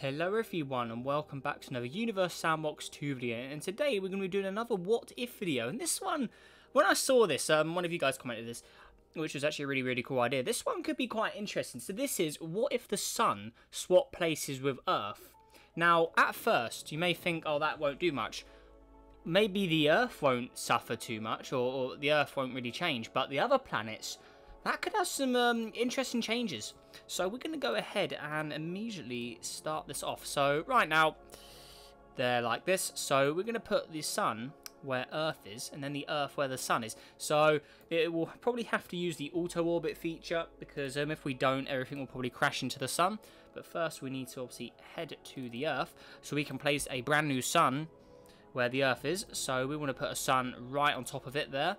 Hello everyone and welcome back to another Universe Sandbox 2 video and today we're going to be doing another what if video and this one, when I saw this, um, one of you guys commented this, which was actually a really really cool idea, this one could be quite interesting. So this is, what if the sun swapped places with Earth? Now at first you may think, oh that won't do much, maybe the Earth won't suffer too much or, or the Earth won't really change, but the other planets, that could have some um, interesting changes. So we're going to go ahead and immediately start this off. So right now, they're like this. So we're going to put the sun where Earth is, and then the Earth where the sun is. So it will probably have to use the auto orbit feature, because um, if we don't, everything will probably crash into the sun. But first we need to obviously head to the Earth, so we can place a brand new sun where the Earth is. So we want to put a sun right on top of it there.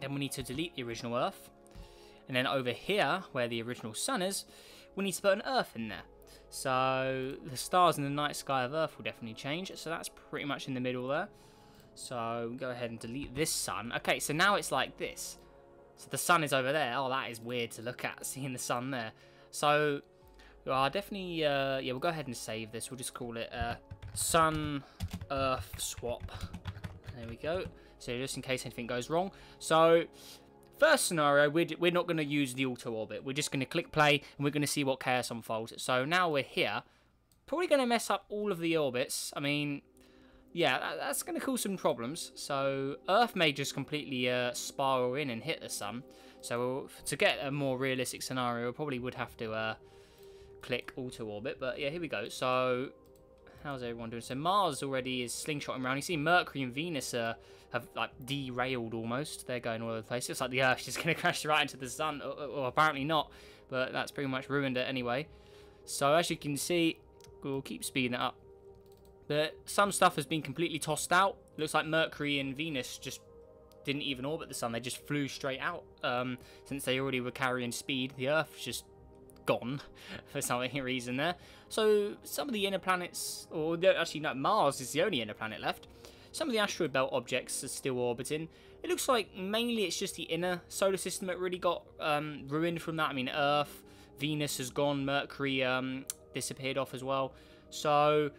Then we need to delete the original Earth. And then over here, where the original sun is, we need to put an Earth in there. So the stars in the night sky of Earth will definitely change. So that's pretty much in the middle there. So go ahead and delete this sun. Okay, so now it's like this. So the sun is over there. Oh, that is weird to look at, seeing the sun there. So I'll definitely, uh, yeah, we'll go ahead and save this. We'll just call it uh, Sun Earth Swap. There we go. So just in case anything goes wrong. So First scenario, we're, we're not going to use the auto orbit. We're just going to click play and we're going to see what chaos unfolds. So now we're here. Probably going to mess up all of the orbits. I mean, yeah, that, that's going to cause some problems. So Earth may just completely uh, spiral in and hit the sun. So to get a more realistic scenario, we probably would have to uh, click auto orbit. But yeah, here we go. So how's everyone doing? So Mars already is slingshotting around. You see Mercury and Venus uh, have like derailed almost. They're going all over the place. It's like the Earth's just going to crash right into the sun, or, or, apparently not. But that's pretty much ruined it anyway. So as you can see, we'll keep speeding it up. But some stuff has been completely tossed out. Looks like Mercury and Venus just didn't even orbit the sun. They just flew straight out. Um, since they already were carrying speed, the Earth just gone for some reason there. So some of the inner planets, or actually no, Mars is the only inner planet left. Some of the asteroid belt objects are still orbiting. It looks like mainly it's just the inner solar system that really got um, ruined from that. I mean, Earth, Venus has gone, Mercury um, disappeared off as well. So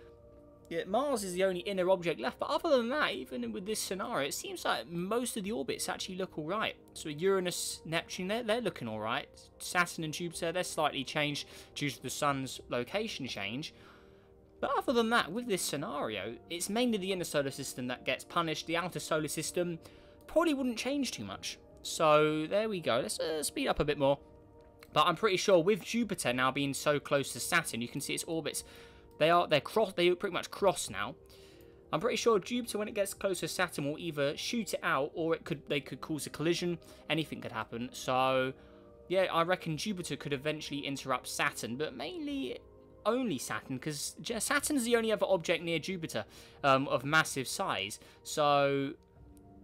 yeah, Mars is the only inner object left, but other than that, even with this scenario, it seems like most of the orbits actually look alright. So Uranus, Neptune, they're, they're looking alright. Saturn and Jupiter, they're slightly changed due to the Sun's location change. But other than that, with this scenario, it's mainly the inner solar system that gets punished. The outer solar system probably wouldn't change too much. So there we go. Let's uh, speed up a bit more. But I'm pretty sure with Jupiter now being so close to Saturn, you can see its orbits they are they're cross. They pretty much cross now. I'm pretty sure Jupiter, when it gets closer to Saturn, will either shoot it out or it could they could cause a collision. Anything could happen. So, yeah, I reckon Jupiter could eventually interrupt Saturn, but mainly only Saturn because Saturn's the only other object near Jupiter um, of massive size. So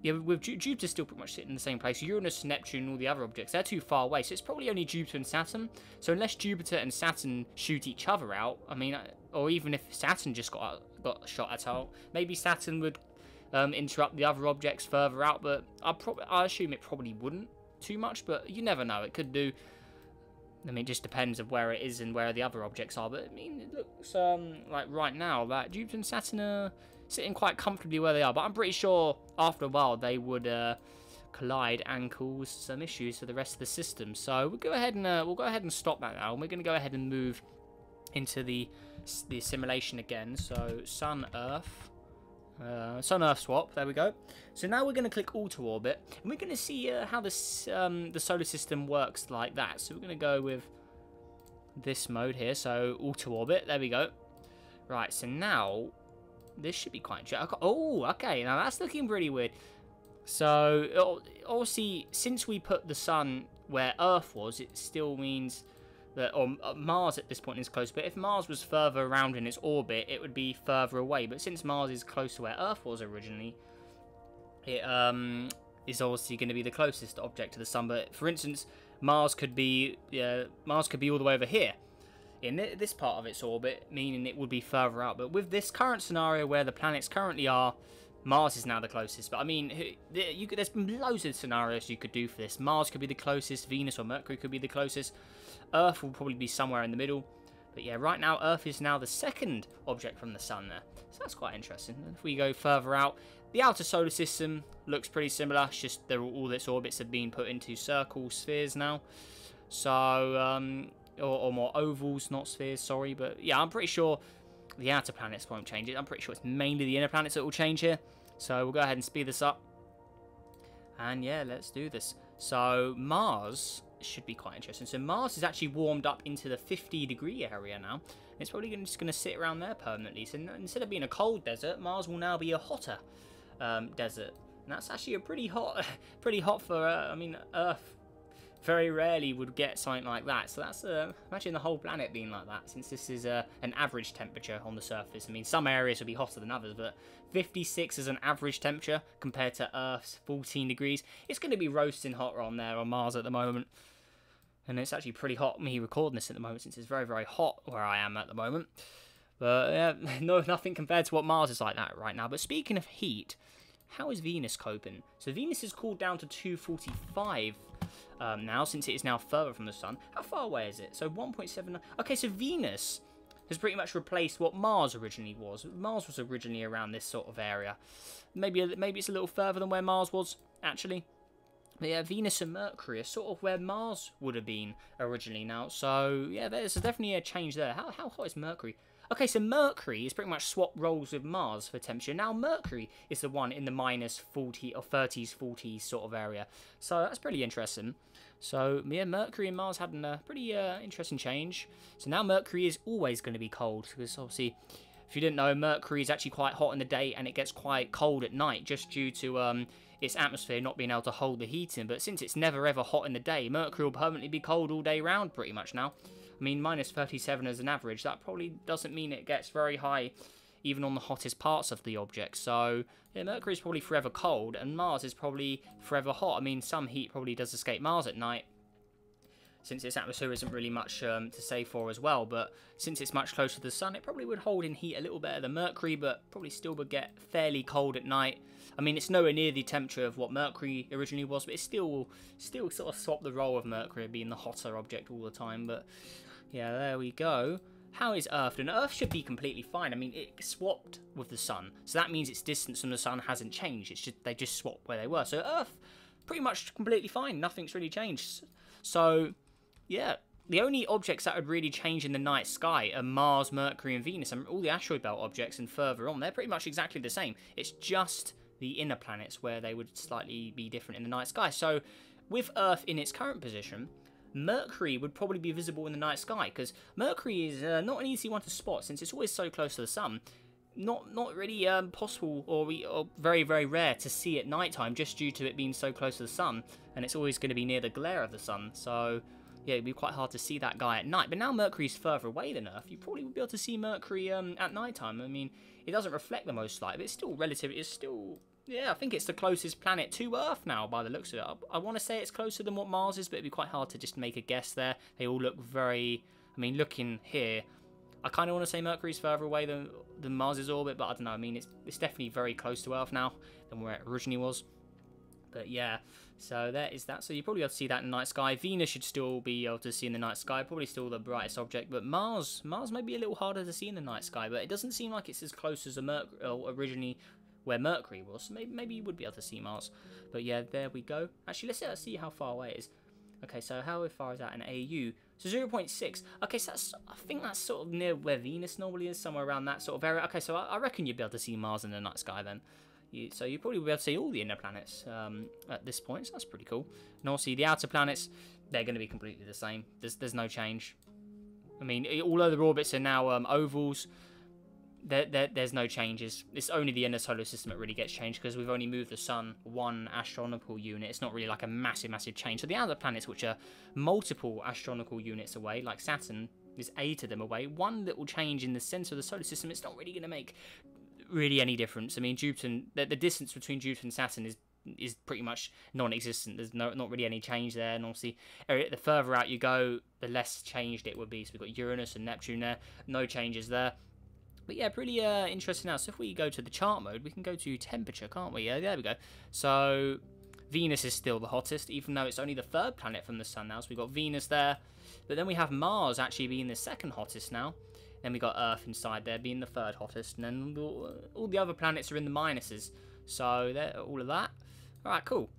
yeah, with Jupiter still pretty much sitting in the same place. Uranus, Neptune, all the other objects, they're too far away. So it's probably only Jupiter and Saturn. So unless Jupiter and Saturn shoot each other out, I mean, uh, or even if Saturn just got got shot at out, maybe Saturn would um, interrupt the other objects further out. But I probably I assume it probably wouldn't too much. But you never know. It could do. I mean, it just depends of where it is and where the other objects are. But I mean, it looks um, like right now that Jupiter and Saturn are sitting quite comfortably where they are. But I'm pretty sure after a while they would uh, collide and cause some issues for the rest of the system. So we'll go ahead and uh, we'll go ahead and stop that now. And we're going to go ahead and move into the the simulation again. So Sun Earth. Uh, Sun Earth swap, there we go. So now we're going to click auto orbit, and we're going to see uh, how this um, the solar system works like that. So we're going to go with this mode here, so auto orbit, there we go. Right, so now this should be quite... Oh, okay. Now that's looking pretty weird. So, obviously, since we put the sun where Earth was, it still means that... Or uh, Mars at this point is close. But if Mars was further around in its orbit, it would be further away. But since Mars is close to where Earth was originally, it um, is obviously going to be the closest object to the sun. But, for instance, Mars could be... Uh, Mars could be all the way over here in this part of its orbit, meaning it would be further out. But with this current scenario where the planets currently are, Mars is now the closest. But I mean, you could, there's loads of scenarios you could do for this. Mars could be the closest, Venus or Mercury could be the closest. Earth will probably be somewhere in the middle. But yeah, right now Earth is now the second object from the sun there. So that's quite interesting. If we go further out, the outer solar system looks pretty similar. It's just all its orbits have been put into circle spheres now. So, um, or, or, more ovals, not spheres, sorry. But yeah, I'm pretty sure the outer planets won't change it. I'm pretty sure it's mainly the inner planets that will change here. So we'll go ahead and speed this up. And yeah, let's do this. So Mars should be quite interesting. So Mars is actually warmed up into the 50 degree area now. It's probably just going to sit around there permanently. So instead of being a cold desert, Mars will now be a hotter um, desert. And that's actually a pretty hot, pretty hot for, uh, I mean, Earth very rarely would get something like that. So that's, uh, imagine the whole planet being like that, since this is uh, an average temperature on the surface. I mean, some areas will be hotter than others, but 56 is an average temperature compared to Earth's 14 degrees. It's going to be roasting hot on there on Mars at the moment. And it's actually pretty hot me recording this at the moment, since it's very, very hot where I am at the moment. But yeah, no, nothing compared to what Mars is like that right now. But speaking of heat, how is Venus coping? So Venus is cooled down to 245 um, now, since it is now further from the sun. How far away is it? So 1.7... Okay, so Venus has pretty much replaced what Mars originally was. Mars was originally around this sort of area. Maybe, maybe it's a little further than where Mars was, actually. But yeah, Venus and Mercury are sort of where Mars would have been originally now. So, yeah, there's definitely a change there. How, how hot is Mercury? Okay, so Mercury is pretty much swap roles with Mars for temperature. Now Mercury is the one in the minus 40 or 30s, 40s sort of area. So that's pretty interesting. So yeah, Mercury and Mars had a pretty uh, interesting change. So now Mercury is always going to be cold because obviously, if you didn't know, Mercury is actually quite hot in the day and it gets quite cold at night just due to um, its atmosphere not being able to hold the heat in. But since it's never ever hot in the day, Mercury will permanently be cold all day round pretty much now. I mean, minus 37 as an average, that probably doesn't mean it gets very high even on the hottest parts of the object. So, yeah, Mercury is probably forever cold, and Mars is probably forever hot. I mean, some heat probably does escape Mars at night, since its atmosphere isn't really much um, to say for as well. But since it's much closer to the sun, it probably would hold in heat a little better than Mercury, but probably still would get fairly cold at night. I mean, it's nowhere near the temperature of what Mercury originally was, but it still still sort of swap the role of Mercury being the hotter object all the time. But yeah, there we go. How is Earth? And Earth should be completely fine. I mean, it swapped with the Sun, so that means its distance from the Sun hasn't changed. It's just they just swapped where they were. So Earth, pretty much completely fine. Nothing's really changed. So, yeah, the only objects that would really change in the night sky are Mars, Mercury, and Venus, and all the asteroid belt objects and further on. They're pretty much exactly the same. It's just the inner planets where they would slightly be different in the night sky. So, with Earth in its current position, Mercury would probably be visible in the night sky because Mercury is uh, not an easy one to spot since it's always so close to the sun. Not not really um, possible or, or, very very rare to see at nighttime just due to it being so close to the sun and it's always going to be near the glare of the sun. So yeah, it'd be quite hard to see that guy at night. But now Mercury's further away than Earth, you probably would be able to see Mercury um, at nighttime. I mean, it doesn't reflect the most light, but it's still relatively, it's still yeah, I think it's the closest planet to Earth now, by the looks of it. I, want to say it's closer than what Mars is, but it'd be quite hard to just make a guess there. They all look very... I mean, looking here, I kind of want to say Mercury's further away than, than Mars's orbit, but I don't know. I mean, it's, it's definitely very close to Earth now than where it originally was. But yeah, so there is that. So you probably able to see that in the night sky. Venus should still be able to see in the night sky, probably still the brightest object. But Mars, Mars may be a little harder to see in the night sky, but it doesn't seem like it's as close as a Mercury uh, originally where Mercury was. So maybe, maybe you would be able to see Mars. But yeah, there we go. Actually, let's, see how far away it is. Okay, so how far is that in AU? So 0.6. Okay, so that's, I think that's sort of near where Venus normally is, somewhere around that sort of area. Okay, so I, I reckon you'd be able to see Mars in the night sky then. You, so you probably be able to see all the inner planets um, at this point, so that's pretty cool. And also the outer planets, they're going to be completely the same. There's, there's no change. I mean, although the orbits are now um, ovals, there, there, there's no changes. It's only the inner solar system that really gets changed because we've only moved the sun one astronomical unit. It's not really like a massive, massive change. So the other planets, which are multiple astronomical units away, like Saturn, is eight of them away. One little change in the center of the solar system, it's not really going to make really any difference. I mean, Jupiter, the, the distance between Jupiter and Saturn is is pretty much non-existent. There's no not really any change there, and obviously the further out you go, the less changed it would be. So we've got Uranus and Neptune there, no changes there. But yeah, pretty uh, interesting now. So if we go to the chart mode, we can go to temperature, can't we? Yeah, there we go. So Venus is still the hottest, even though it's only the third planet from the sun now. So we've got Venus there. But then we have Mars actually being the second hottest now. Then we got Earth inside there being the third hottest. And then all the other planets are in the minuses. So all of that. Alright, cool.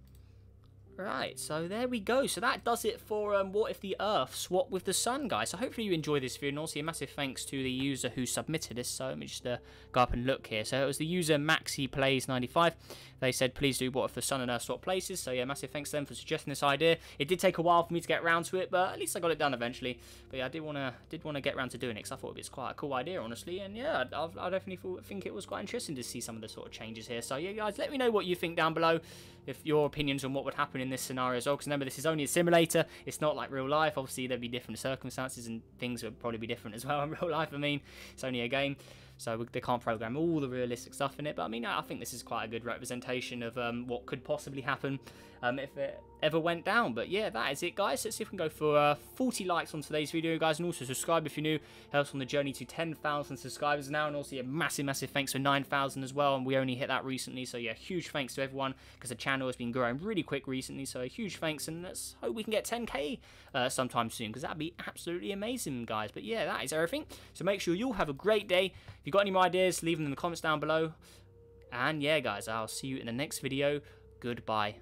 Right, so there we go. So that does it for um, What If the Earth Swap with the Sun, guys. So hopefully you enjoyed this video, and also a massive thanks to the user who submitted this. So let me just uh, go up and look here. So it was the user MaxiPlays95. They said, please do What If the Sun and Earth Swap Places. So yeah, massive thanks to them for suggesting this idea. It did take a while for me to get around to it, but at least I got it done eventually. But yeah, I did want to did want to get around to doing it, because I thought it was quite a cool idea, honestly. And yeah, I, I definitely think it was quite interesting to see some of the sort of changes here. So yeah, guys, let me know what you think down below, if your opinions on what would happen in this scenario as well because remember this is only a simulator. It's not like real life. Obviously there'd be different circumstances and things would probably be different as well in real life I mean. It's only a game so they can't program all the realistic stuff in it but I mean I think this is quite a good representation of um, what could possibly happen um, if it ever went down. But yeah, that is it, guys. Let's see if we can go for uh, 40 likes on today's video, guys. And also subscribe if you're new. Helps on the journey to 10,000 subscribers now. And also a massive, massive thanks for 9,000 as well. And we only hit that recently. So yeah, huge thanks to everyone because the channel has been growing really quick recently. So a huge thanks. And let's hope we can get 10k uh, sometime soon because that'd be absolutely amazing, guys. But yeah, that is everything. So make sure you all have a great day. If you've got any more ideas, leave them in the comments down below. And yeah, guys, I'll see you in the next video. Goodbye.